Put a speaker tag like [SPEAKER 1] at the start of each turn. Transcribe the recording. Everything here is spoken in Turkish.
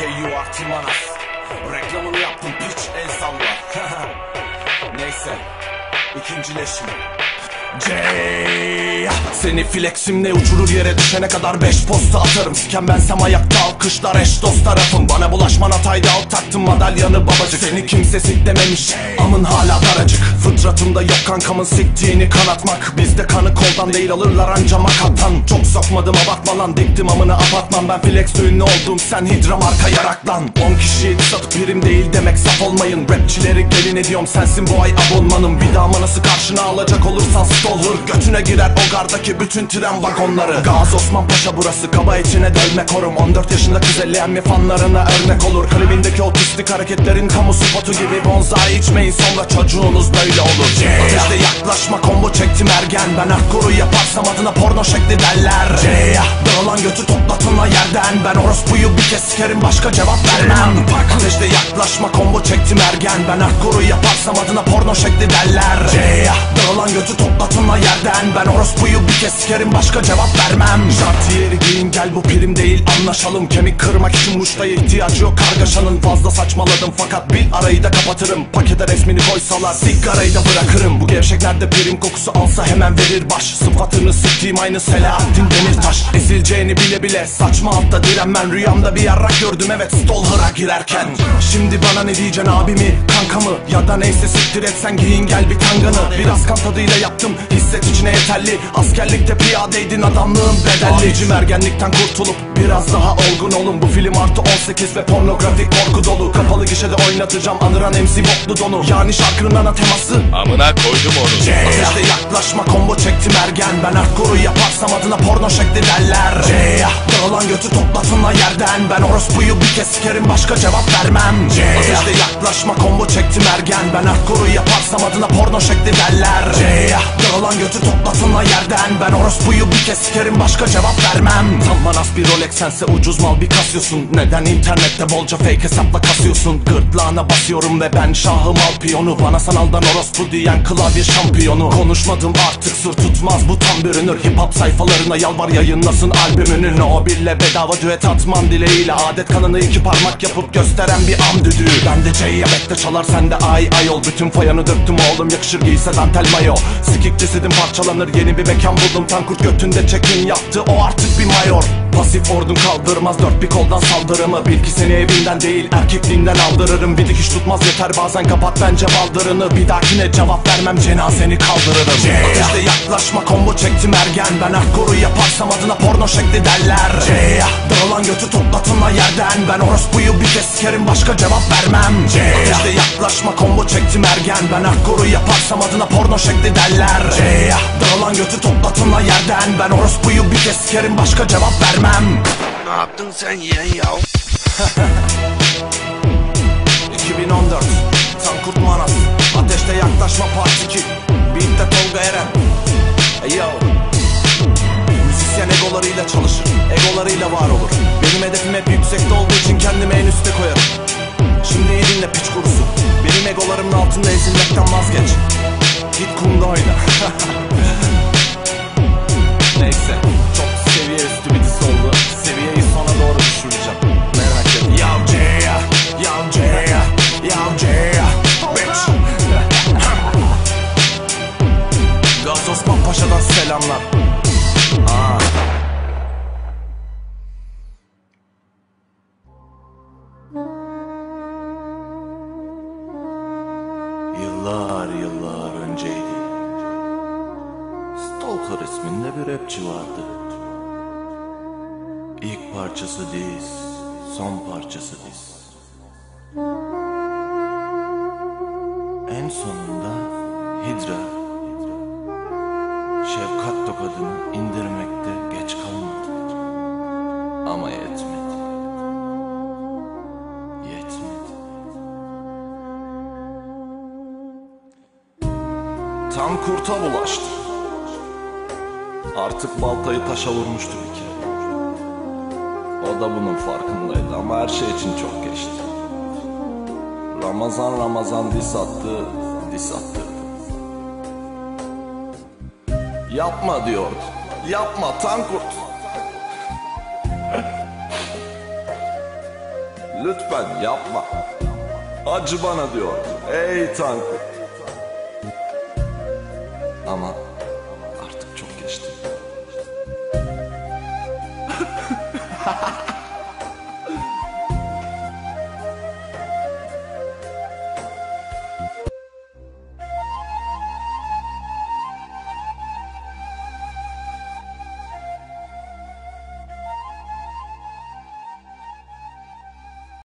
[SPEAKER 1] KU Artimanas Reklamını yaptım piç el salla. Neyse ikincileşim C Seni fleximle uçurur yere düşene kadar beş posta atarım. Siken bensem ayakta alkışlar eş dost tarafım. Bana bulaşman hataydı alt taktım madalyanı babacık. Seni kimse siklememiş amın hala daracık. Fıtratımda yok kankamın siktiğini kanatmak. Bizde kanı koldan değil alırlar anca makattan Çok sokmadım abartma lan diktim amını apartman. Ben flex ünlü oldum sen hidra marka yaraklan. 10 kişiyi satıp birim değil demek saf olmayın. Rapçileri gelin ediyorum sensin bu ay abonmanım Bir daha manası karşına alacak olursan stalker Götüne girer o gardaki bütün tren vagonları. Gaz Osman Paşa burası kaba içine dölme korum. 14 yaşında kız elleyen fanlarına örnek olur. Klibindeki otistik hareketlerin kamu spotu gibi Bonzai içmeyin sonra çocuğunuz böyle olur. Ateşte yaklaşma combo çektim ergen. Ben hardcore'u yaparsam adına porno şekli derler. Dağılan götü toplatınla yerden. Ben orospuyu bir kez sikerim başka cevap vermem. Ateşte yaklaşma combo çektim ergen. Ben hardcore'u yaparsam adına porno şekli derler Dağılan götü toplatınla yerden. Ben orospuyu bir kez sikerim başka cevap vermem. Şartiyeri giyin gel bu prim değil anlaşalım. Kemik kırmak için muştaya ihtiyacı yok kargaşanın. Fazla saçmaladım fakat bil arayı da kapatırım. Pakete resmini koysalar sigarayı da bırakırım. Bu gevşeklerde prim kokusu alsa hemen verir baş. Sıfatını sıktığım aynı Selahattin Demirtaş Ezileceğini bile bile. Saçma altta direnmen Rüyamda bir yarrak gördüm. Evet Stolher'a girerken. Şimdi bana ne diyeceksin abimi kankamı? Ya da neyse siktir et giyin gel bir tanganı Biraz kan tadıyla yaptım hisset içine yeterli. Askerlikte piyadeydin adamlığın bedelli Abicim ergenlikten kurtulup biraz daha olgun olun. Bu film artı 18 ve pornografik korku dolu. Kapalı gişede oynatacağım. Anıran MC boklu donu. Yani şarkının ana teması.
[SPEAKER 2] Amına koydum onu.
[SPEAKER 1] Ateşte yaklaşma. Combo çektim ergen. Ben hardcore'u yaparsam adına porno şekli derler. Dağılan götü toplatınla yerden. Ben orospuyu bir kez sikerim başka cevap vermem. Ateşte yaklaşma. Combo çektim ergen. Ben hardcore'u yaparsam adına porno şekli derler. Dağılan götü toplatınla yerden. Ben orospuyu bir kez sikerim başka cevap vermem. Tam manas bir Rolex sense ucuz mal bir kasıyorsun. Neden internette bolca fake hesapla kasıyorsun? Gırtlağına basıyorum ve ben şahım al piyonu Bana sanaldan orospu diyen klavye şampiyonu. Konuşmadım artık sır tutmaz bu tam bürünür. Hip hop sayfalarına yalvar yayınlasın albümünü. No bille bedava düet atmam dileğiyle. Adet kanını iki parmak yapıp gösteren bir am düdüğü. Ben de C'ye bekle çalar sen de ay ay ol. Bütün fayanı döktüm oğlum yakışır giyse dantel mayo. Sikik cesedim parçalanır. Yeni bir mekan buldum. Tankurt götünde check-in yaptı. O artık bir mayor Pasif ordum kaldırmaz dört bir koldan saldırımı. Bil ki seni evinden değil erkekliğinden aldırırım. Bir dikiş tutmaz yeter bazen kapat bence baldırını. Bir dahakine cevap vermem cenazeni kaldırırım. Ateşte yaklaşma combo çektim ergen. Ben hardcore'u yaparsam adına porno şekli derler. Dağılan götü toplatınla yerden. Ben orospuyu bir kez sikerim başka cevap vermem. Ateşte yaklaşma combo çektim ergen. Ben hardcore'u yaparsam adına porno şekli derler. Dağılan götü toplatınla yerden. Ben orospuyu bir kez sikerim başka cevap vermem
[SPEAKER 2] yaptın sen yeğen ya?
[SPEAKER 1] 2014 Tankurt Manas. Ateşte yaklaşma part 2 Beat'te Tolga Eren. Hey yo Müzisyen egolarıyla çalışır Egolarıyla var olur. Benim hedefim hep yüksekte olduğu için kendimi en üste koyarım. Şimdi iyi dinle piç kurusu. Benim egolarımın altında ezilmekten vazgeç. Git kumda oyna. Neyse Stalker isminde bir rapçi vardı. İlk parçası diz, son parçası diz. En sonunda Hidra Şefkat tokadını indirmekte geç kalmadı. Ama yetmedi. Yetmedi. Tam kurta bulaştı Artık baltayı taşa vurmuştu bir kere O da bunun farkındaydı ama her şey için çok geçti. Ramazan Ramazan dis attı, dis attırdı. Yapma diyordu, yapma Tankurt Lütfen yapma. Acı bana diyor Ey Tankut Ama ハハハハ!